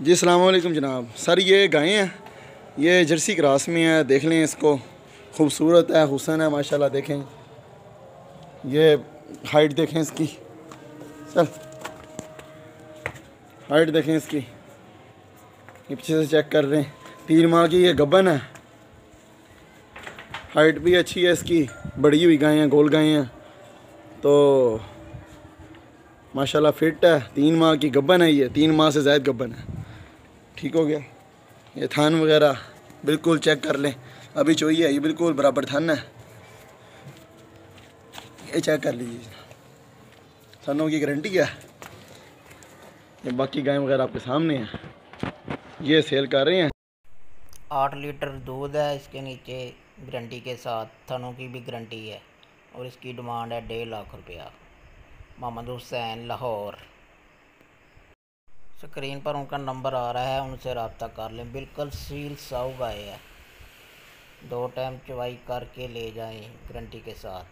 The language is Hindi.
जी अलैक्म जनाब। सर, ये गाय हैं। ये जर्सी क्रास में है, देख लें इसको। खूबसूरत है, हुसन है, माशाल्लाह देखें। ये हाइट देखें इसकी। सर हाइट देखें इसकी। ये पीछे से चेक कर रहे हैं तीन माह की ये गबन है। हाइट भी अच्छी है इसकी। बड़ी हुई गाय हैं, गोल गाय हैं। तो माशाल्लाह फिट है। तीन माह की गबन है ये। तीन माह से ज़ायद गबन है। ठीक हो गया। ये थान वगैरह बिल्कुल चेक कर लें। अभी चोई है, ये बिल्कुल बराबर थान है। ये चेक कर लीजिए। थानों की गारंटी है। ये बाकी गाय वगैरह आपके सामने हैं। ये सेल कर रहे हैं। आठ लीटर दूध है, इसके नीचे गारंटी के साथ थनों की भी गारंटी है। और इसकी डिमांड है डेढ़ लाख रुपया। मोहम्मद हुसैन, लाहौर। स्क्रीन पर उनका नंबर आ रहा है, उनसे रबता कर लें। बिल्कुल सील साउ गाय है। दो टाइम चवाई करके ले जाएँ गारंटी के साथ।